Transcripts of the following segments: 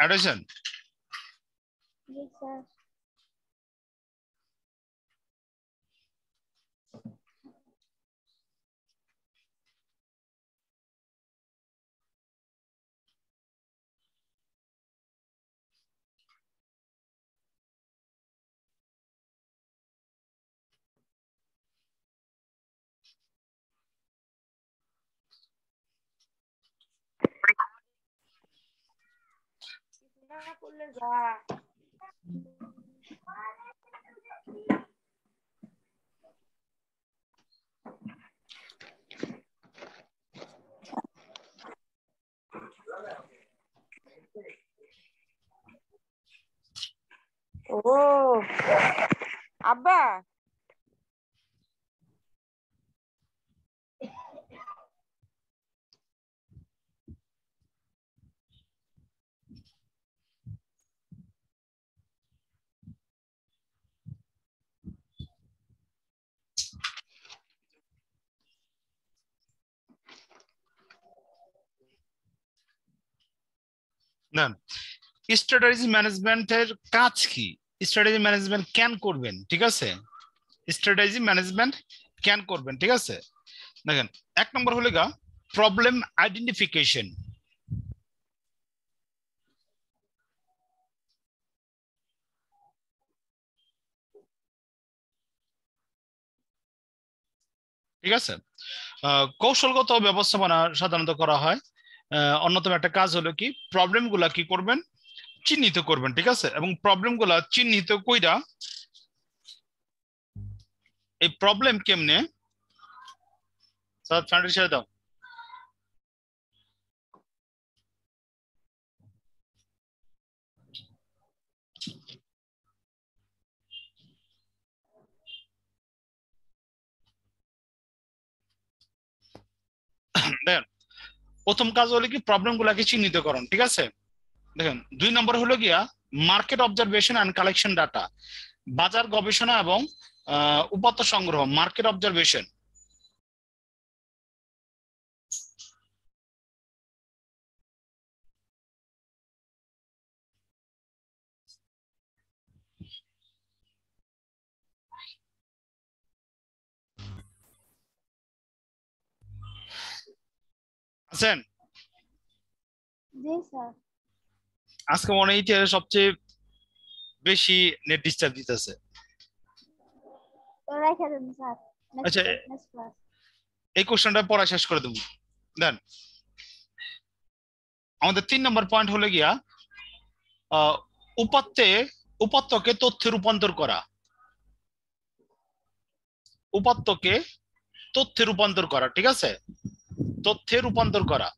Addition. Yes, sir. না করলে না স্ট্র্যাটেজি ম্যানেজমেন্টের কাজ কি? স্ট্র্যাটেজি ম্যানেজমেন্ট ক্যান করবেন, ঠিক আছে? স্ট্র্যাটেজি ম্যানেজমেন্ট ক্যান করবেন, ঠিক আছে? দেখেন, এক নম্বর হলো গা প্রবলেম আইডেন্টিফিকেশন ঠিক আছে? কৌশলগত ব্যবস্থাপনা সাধারণত করা হয়। অন্যতম একটা কাজ হলো কি প্রবলেমগুলা কি করবেন? চিহ্নিত করবেন ঠিক আছে? এবং প্রবলেমগুলা চিহ্নিত কইরা এই প্রবলেম কেমনে? স্যার ফ্যান্ডের ছেড়ে দাও। দেখেন প্রথম কাজ হলো কি প্রবলেম গুলাকে চিহ্নিত করুন ঠিক আছে? দেখেন, দুই নম্বর হলো গিয়া market observation and collection data বাজার গবেষণা এবং উপাত্ত সংগ্রহ মার্কেট অবজারভেশন আছেন? আজকে মনে হয় ইতিহাসে সবচেয়ে বেশি নেট ডিস্টার্ব দিতেছে। আচ্ছা, এই কোশ্চেনটা পড়া শেষ করে দেবো। দেন আমাদের তিন নম্বর পয়েন্ট হলো গিয়া আহ, উপাত্তে উপাত্তকে তথ্যে রূপান্তর করা। উপাত্তকে তথ্যে রূপান্তর করা ঠিক আছে? তথ্যে রূপান্তর করা।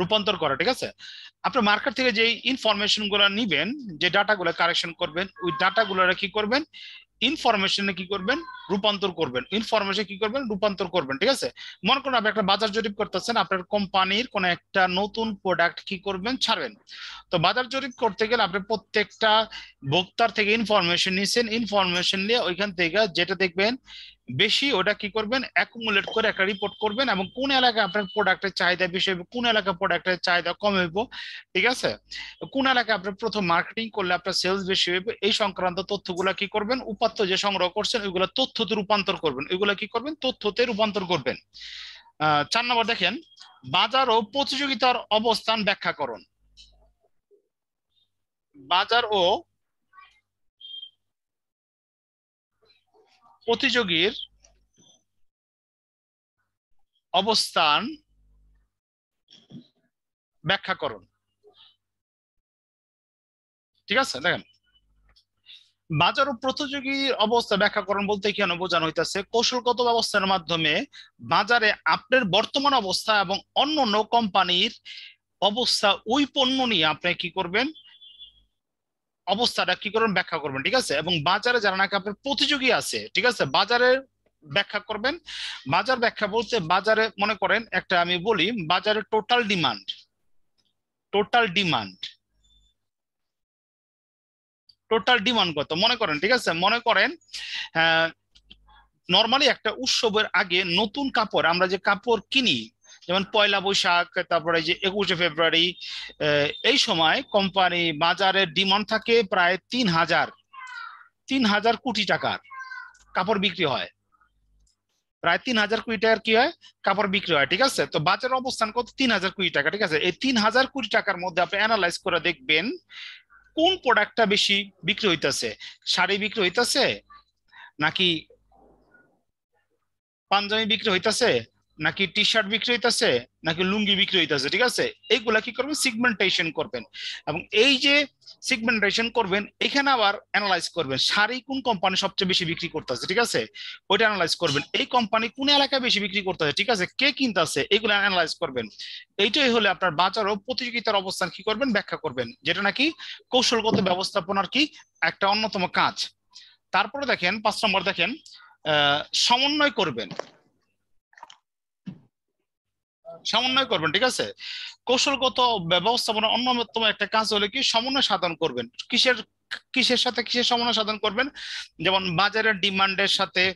রূপান্তর করা, ঠিক আছে? আপনি মার্কেট থেকে যে ইনফরমেশনগুলো নিবেন, যে ডাটা গুলো কারেকশন করবেন, ওই ডাটা গুলো কি করবেন? ইনফরমেশনে কি করবেন? রূপান্তর করবেন। ইনফরমেশন কি করবেন? রূপান্তর করবেন, ঠিক আছে? মনে করুন আপনি একটা বাজার জরিপ করতেছেন, আপনার কোম্পানির কোন একটা নতুন প্রোডাক্ট কি করবেন? ছাড়বেন। তো বাজার জরিপ করতে গেলে আপনি প্রত্যেকটা ভোক্তার থেকে ইনফরমেশন নিছেন। ইনফরমেশন নিয়ে ওইখান থেকে যেটা দেখবেন বেশি ওটা কি করবেন? অ্যাকুমুলেট করে একটা রিপোর্ট করবেন এবং কোন এলাকায় আপনার প্রোডাক্টের চাহিদা বেশি হবে, কোন এলাকায় প্রোডাক্টের চাহিদা কম হইব ঠিক আছে? কোন এলাকায় আপনার প্রথম মার্কেটিং করলে আপনার সেলস বেশি হইবে এই সংক্রান্ত তথ্যগুলা কি করবেন? উপাত্ত যে সংগ্রহ করছেন, ওইগুলা তথ্যতে রূপান্তর করবেন। ওইগুলা কি করবেন? তথ্যতে রূপান্তর করবেন। চার নম্বর দেখেন, বাজার ও প্রতিযোগিতার অবস্থান ব্যাখ্যা করুন। বাজার ও প্রতিযোগীর অবস্থান ব্যাখ্যা করুন। ঠিক আছে? দেখেন। বাজার ও প্রতিযোগীর অবস্থা ব্যাখ্যা করুন বলতে কেন বোঝানো হইতেছে। কৌশলগত ব্যবস্থার মাধ্যমে বাজারে আপনার বর্তমান অবস্থা এবং অন্য অন্য কোম্পানির অবস্থা ওই পণ্য নিয়ে আপনি কি করবেন? অবস্থাটা কি করবেন? ব্যাখ্যা করবেন, ঠিক আছে? এবং বাজারে যারা নাকি আপনার প্রতিযোগী আছে, ঠিক আছে? বাজারের ব্যাখ্যা করবেন। বাজার ব্যাখ্যা বলতে বাজারে মনে করেন, একটা আমি বলি, বাজারে total demand total demand total demand কত? মনে করেন, ঠিক আছে? মনে করেন নর্মালি একটা উৎসবের আগে নতুন কাপড়, আমরা যে কাপড় কিনি যেমন পয়লা বৈশাখ, তারপরে যে একুশে ফেব্রুয়ারি এই সময় কোম্পানি বাজারের ডিমান্ড থাকে প্রায় তিন হাজার তিন হাজার কোটি টাকার কাপড় বিক্রি হয়। প্রায় তিন হাজার কোটি টাকার কি হয়? কাপড় বিক্রি হয়, ঠিক আছে? তো বাজারের অবস্থান কত? তিন হাজার কোটি টাকা, ঠিক আছে? এই তিন হাজার কোটি টাকার মধ্যে আপনি অ্যানালাইজ করে দেখবেন কোন প্রোডাক্টটা বেশি বিক্রি হইতেছে। শাড়ি বিক্রি হইতেছে নাকি পাঞ্জাবি বিক্রি হইতেছে? নাকি টি শার্ট বিক্রি হইতেছে নাকি লুঙ্গি বিক্রি হইতেছে ঠিক আছে? এইগুলা কি করবেন? সিগমেন্টেশন করবেন। এবং এই যে সিগমেন্টেশন করবেন, এখানে আবার অ্যানালাইজ করবেন, শাড়ি কোন কোম্পানি সবচেয়ে বেশি বিক্রি করতেছে, ঠিক আছে? ওইটা অ্যানালাইজ করবেন। এই কোম্পানি কোন এলাকায় বেশি বিক্রি করতেছে, ঠিক আছে? কে কিনতেছে, এগুলো অ্যানালাইজ করবেন। এইটাই হলে আপনার বাজার ও প্রতিযোগিতার অবস্থান কি করবেন? ব্যাখ্যা করবেন। যেটা নাকি কৌশলগত ব্যবস্থাপনার কি একটা অন্যতম কাজ। তারপরে দেখেন, পাঁচ নম্বর দেখেন সমন্বয় করবেন। সমন্বয় করবেন, ঠিক আছে? কৌশলগত ব্যবস্থাপনা অন্যতম একটা কাজ হলে কি, সমন্বয় সাধন করবেন। কিসের কিসের সাথে কিসের সমন্বয় সাধন করবেন? যেমন বাজারের ডিমান্ডের সাথে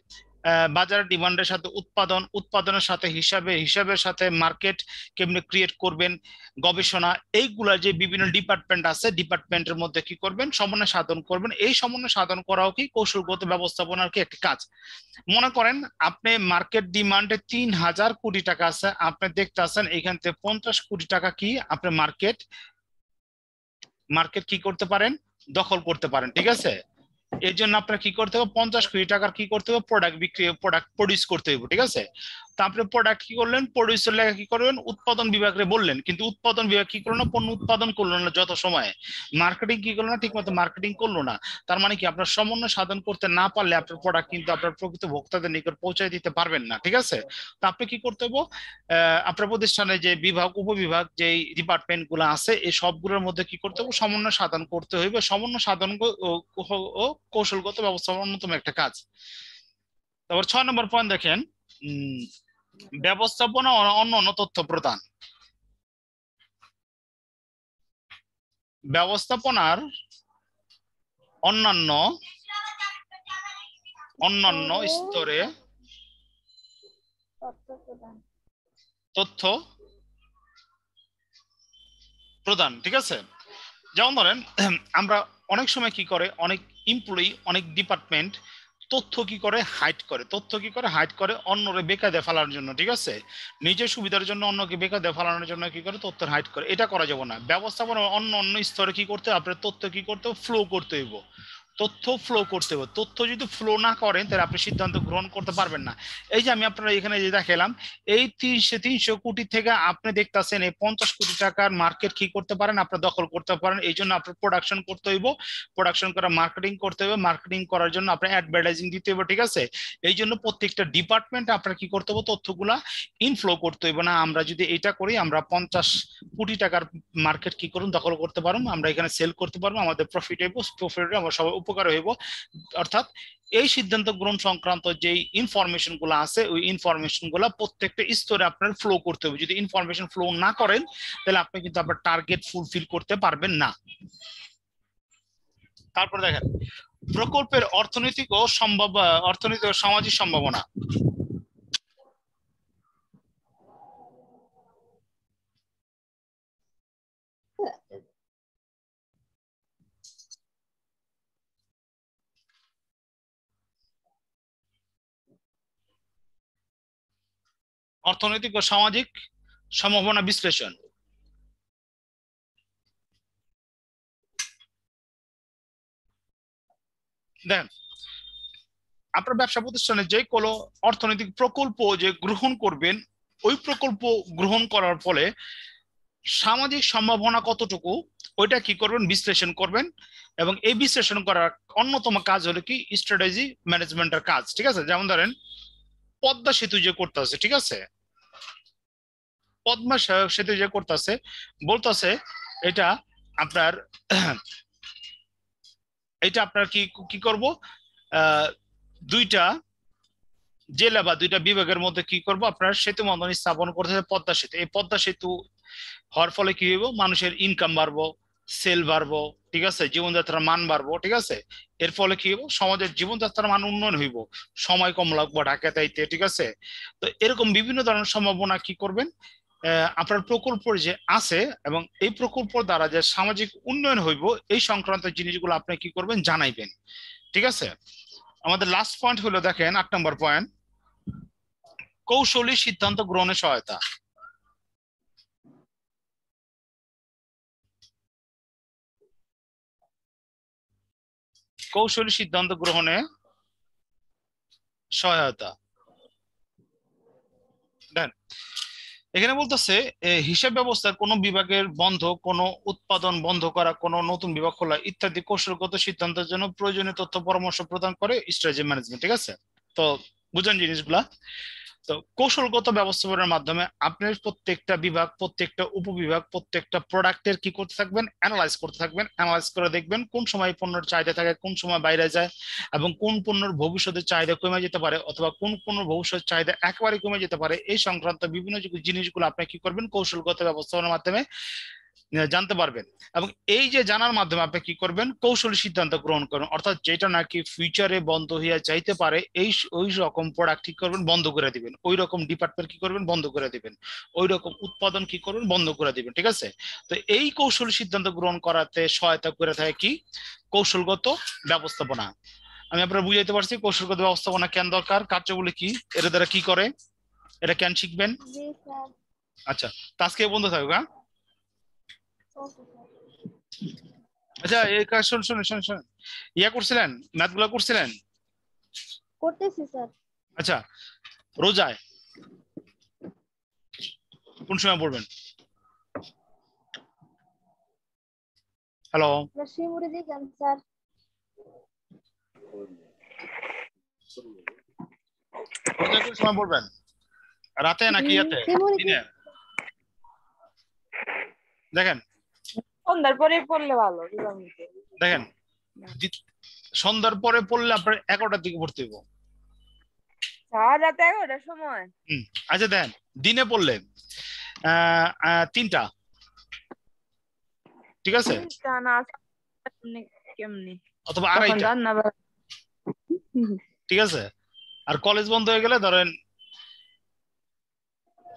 বাজারের ডিমান্ডের সাথে উৎপাদন, উৎপাদনের সাথে হিসাবে, হিসাবের সাথে মার্কেট কেমনি ক্রিয়েট করবেন, গবেষণা, এইগুলা যে বিভিন্ন ডিপার্টমেন্ট আছে ডিপার্টমেন্টের মধ্যে কি করবেন? সমন্বয় সাধন করবেন। এই সমন্বয় সাধন করাও কি কৌশলগত ব্যবস্থাপনার কি একটি কাজ। মনে করেন, আপনি মার্কেট ডিমান্ডে তিন হাজার কোটি টাকা আছে, আপনি দেখতে আছেন এখান থেকে পঞ্চাশ কোটি টাকা কি আপনি মার্কেট মার্কেট কি করতে পারেন? দখল করতে পারেন, ঠিক আছে? এর জন্য আপনার কি করতে হবে? পঞ্চাশ কোটি টাকার কি করতে হবে? প্রোডাক্ট বিক্রি প্রোডাক্ট প্রডিউস করতে হবে, ঠিক আছে? তা আপনি প্রোডাক্ট কি করলেন? প্রডিউসার লেখা কি করবেন? উৎপাদন বিভাগে বললেন। কিন্তু উৎপাদন বিভাগ কি করল না? পণ্য উৎপাদন করল না যত সময়ে। মার্কেটিং কি করল না? ঠিক মতো মার্কেটিং করল না। তার মানে কি? আপনার সমন্বয় সাধন করতে না পারলে আপনার প্রোডাক্ট কিন্তু আপনার প্রকৃত ভোক্তাদের নিকট পৌঁছায় দিতে পারবেন না। ঠিক আছে? তো আপনি কি করতে হবে? আপনার প্রতিষ্ঠানে যে বিভাগ, উপবিভাগ যে ডিপার্টমেন্টগুলো আছে, এই সবগুলোর মধ্যে কি করতে হবে? সমন্বয় সাধন করতে হইবে। সমন্বয় সাধন ও কৌশলগত ব্যবস্থা অন্যতম একটা কাজ। তারপর ছয় নম্বর পয়েন্ট দেখেন। ব্যবস্থাপনা অন্য অন্য তথ্য প্রদান। ব্যবস্থাপনার অন্যান্য অন্যান্য স্তরে তথ্য প্রদান। ঠিক আছে? যেমন ধরেন আমরা অনেক সময় কি করে অনেক এমপ্লয়ি অনেক ডিপার্টমেন্ট তথ্য কি করে হাইট করে? তথ্য কি করে হাইট করে? অন্যরে বেকায়দা ফেলার জন্য, ঠিক আছে? নিজের সুবিধার জন্য অন্যকে বেকায়দা ফেলানোর জন্য কি করে? তথ্য হাইট করে। এটা করা যাবে না। ব্যবস্থাপনা অন্য অন্য স্তরে কি করতে হবে আপনার তথ্য কি করতে ফ্লো করতে হইব। তথ্য ফ্লো করতে হবে। তথ্য যদি ফ্লো না করেন, তাহলে আপনি সিদ্ধান্ত গ্রহণ করতে পারবেন না। এই যে আমি আপনারা এখানে যে দেখালাম, এই তিনশো তিনশো কোটি থেকে আপনি দেখতেছেন এই পঞ্চাশ কোটি টাকার মার্কেট কি করতে পারেন, আপনার দখল করতে পারেন। এই জন্য আপনার প্রোডাকশন করতে হইব। প্রোডাকশন করা মার্কেটিং করতে হবে। মার্কেটিং করার জন্য আপনার অ্যাডভার্টাইজিং দিতে হবে, ঠিক আছে? এই জন্য প্রত্যেকটা ডিপার্টমেন্ট আপনার কি করতে হবে? তথ্যগুলা ইনফ্লো করতে হইব না। আমরা যদি এটা করি, আমরা পঞ্চাশ কোটি টাকার মার্কেট কি করুন, দখল করতে পারব আমরা এখানে সেল করতে পারব। আমাদের প্রফিট হইব। প্রফিট আমরা সবাই উপকার হইব। অর্থাৎ এই সিদ্ধান্ত গ্রহণ সংক্রান্ত যে ইনফরমেশনগুলো আছে, ওই ইনফরমেশনগুলা প্রত্যেকটা স্তরে আপনার ফ্লো করতে হবে। যদি ইনফরমেশন ফ্লো না করেন, তাহলে আপনি কিন্তু আপনার টার্গেট ফুলফিল করতে পারবেন না। তারপর দেখেন, প্রকল্পের অর্থনৈতিক ও সম্ভাব্য অর্থনৈতিক ও সামাজিক সম্ভাবনা। অর্থনৈতিক ও সামাজিক সম্ভাবনা বিশ্লেষণ। দেন, আপনার ব্যবসা প্রতিষ্ঠানে যে কোনো অর্থনৈতিক প্রকল্প যে গ্রহণ করবেন, ওই প্রকল্প গ্রহণ করার ফলে সামাজিক সম্ভাবনা কতটুকু, ওইটা কি করবেন, বিশ্লেষণ করবেন এবং এই বিশ্লেষণ করার অন্যতম কাজ হলো কি স্ট্র্যাটেজি ম্যানেজমেন্টের কাজ, ঠিক আছে? যেমন ধরেন, পদ্মা সেতু যে করতেছে ঠিক আছে? পদ্মা সেতু যে করতেছে, বলতেছে, এটা আপনার এটা আপনার কি কি করব? দুইটা জেলা বা দুইটা বিভাগের মধ্যে কি করব? আপনার সেতু বন্ধন স্থাপন করতে পদ্মা সেতু। এই পদ্মা সেতু হওয়ার ফলে কি হইব? মানুষের ইনকাম বাড়বো সেল বাড়বো, ঠিক আছে? জীবনযাত্রার মান বাড়বো, ঠিক আছে? এর ফলে কি হইব? সমাজের জীবনযাত্রার মান উন্নয়ন হইব। সময় কম লাগবো ঢাকা তাইতে ঠিক আছে? তো এরকম বিভিন্ন ধরনের সম্ভাবনা কি করবেন? আপনার প্রকল্প যে আছে এবং এই প্রকল্প দ্বারা যে সামাজিক উন্নয়ন হইব, এই সংক্রান্ত জিনিসগুলো আপনি কি করবেন জানাইবেন। ঠিক আছে? আমাদের লাস্ট পয়েন্ট হলো দেখেন, আট নম্বর পয়েন্ট কৌশলী সিদ্ধান্ত গ্রহণে সহায়তা। কৌশলী সিদ্ধান্ত গ্রহণে সহায়তা দেন এখানে বলতেছে হিসাব ব্যবস্থার কোন বিভাগের বন্ধ, কোন উৎপাদন বন্ধ করা, কোন নতুন বিভাগ খোলা ইত্যাদি কৌশলগত সিদ্ধান্তের জন্য প্রয়োজনীয় তথ্য পরামর্শ প্রদান করে স্ট্র্যাটেজি ম্যানেজমেন্ট ঠিক আছে? তো বুঝেন জিনিসগুলা? তো কৌশলগত ব্যবস্থাপনার মাধ্যমে আপনার প্রত্যেকটা বিভাগ, প্রত্যেকটা উপবিভাগ, প্রত্যেকটা প্রোডাক্টের কি করতে থাকবেন? অ্যানালাইজ করতে থাকবেন। অ্যানালাইজ করে দেখবেন কোন সময় পণ্যের চাহিদা থাকে, কোন সময় বাইরে যায় এবং কোন পণ্যের ভবিষ্যতের চাহিদা কমে যেতে পারে অথবা কোন পণ্যের ভবিষ্যৎ চাহিদা একেবারে কমে যেতে পারে। এই সংক্রান্ত বিভিন্ন জিনিসগুলো আপনি কি করবেন? কৌশলগত ব্যবস্থাপনার মাধ্যমে জানতে পারবেন। এবং এই যে জানার মাধ্যমে আপনি কি করবেন কৌশলী সিদ্ধান্ত গ্রহণ করবেন অর্থাৎ যেটা নাকি ফিউচারে বন্ধ হইয়া যাইতে পারে এই ওই রকম প্রোডাক্ট কি করবেন বন্ধ করে দিবেন। ওই রকম ডিপার্টমেন্ট কি করবেন বন্ধ করে দিবেন। ওই রকম উৎপাদন কি করবেন বন্ধ করে দিবেন ঠিক আছে? তো এই কৌশলী সিদ্ধান্ত গ্রহণ করাতে সহায়তা করে থাকে কি? কৌশলগত ব্যবস্থাপনা। আমি আপনার বুঝাইতে পারছি কৌশলগত ব্যবস্থাপনা কেন দরকার? কার্যগুলি কি? এটা দ্বারা কি করে? এটা কেন শিখবেন? আচ্ছা তো আজকে বন্ধ থাকুক হ্যাঁ? আচ্ছা এই কাজ শুন শুন শুন শুন। ইয়া করছিলেন? ম্যাথ করছিলেন? করতেছি স্যার। আচ্ছা রোজায় কোন সময় পড়বেন? হ্যালো? শিমুড়ি দিবেন স্যার। রোজায় কোন সময় পড়বেন? রাতে নাকি ইয়াতে? দেখেন সন্ধ্যার পরে পড়লে ভালো দেখেন সন্ধ্যার পরে পড়লে আপনার এগারোটার দিকে পড়তে হইব। রাত এগারোটার সময়? আচ্ছা দেখেন দিনে পড়লে তিনটা। ঠিক আছে? অথবা আড়াইটা। ঠিক আছে? আর কলেজ বন্ধ হয়ে গেলে ধরেন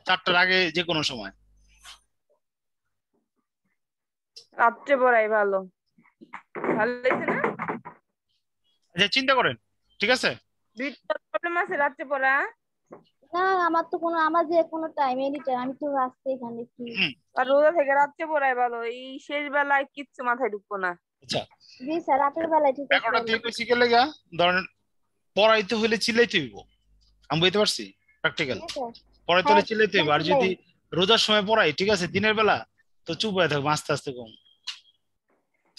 চারটার আগে যে কোনো সময়। রাত্রে পড়াই ভালো। ভালো লাগছে না? আচ্ছা চিন্তা করেন ঠিক আছে? দুইটা প্রবলেম আছে রাত্রে পড়া। না আমার তো কোনো আমার যে কোনো টাইম টাইম আমি তো আসতে এখানে কি আর রোজা থেকে রাত্রে পড়াই ভালো এই শেষ বেলায় কিচ্ছু মাথায় ঢুকবো না। আচ্ছা। জি স্যার রাতের বেলায় ঠিক আছে। এগারোটা থেকে কইছি গেলে গা ধরেন পড়াইতে হইলে চিল্লাইতে হইব। আমি বুঝতে পারছি? প্র্যাকটিক্যাল পড়াইতে হলে হ্যাঁ, চিল্লাইতে হইব। আর যদি রোজার সময় পড়াই ঠিক আছে দিনের বেলা তো চুপ হয়ে থাকব আস্তে আস্তে কম।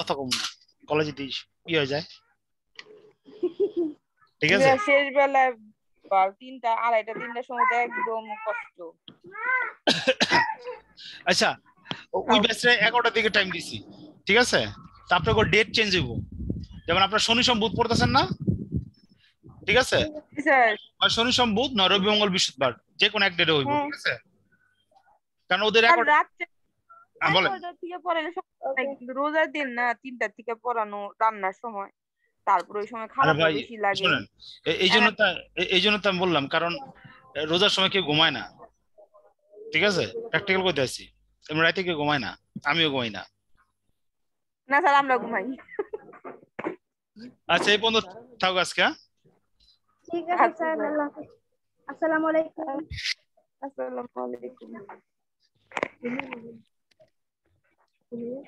কথা কম না। কলেজে দিস কি হয়ে যায়। ঠিক আছে? শেষ বেলায় বা তিনটা আড়াইটা তিনটার সময় তো একদম কষ্ট। আচ্ছা ওই ব্যাচে এগারোটার দিকে টাইম দিছি। ঠিক আছে? তারপরে ডেট চেঞ্জ হইব। যেমন আপনার শনি সোম বুধ পড়তেছেন না? ঠিক আছে? শনি সোম বুধ নয় রবি মঙ্গল বৃহস্পতিবার যে কোনো এক ডেটে হইব হ্যাঁ। ঠিক আছে? কারণ ওদের হ্যাঁ, বলেন এগারোটার থেকে রোজার দিন না তিনটার থেকে পড়ানো রান্নার সময়। তারপর ওই সময় খারাপ বেশি লাগে। এই জন্য এই জন্য তো আমি বললাম কারণ রোজার সময় কেউ ঘুমায় না। ঠিক আছে? প্র্যাকটিক্যাল করতে আসছি। রাতে কেউ ঘুমায় না আমিও ঘুমাই না। না স্যার আমরা ঘুমাই। আচ্ছা এই পর্যন্ত থাকুক আজকে হ্যাঁ? ঠিক আছে স্যার স্যার। আল্লাহ আসসালামু আলাইকুম। আসসালামু আলাইকুম। Uhum.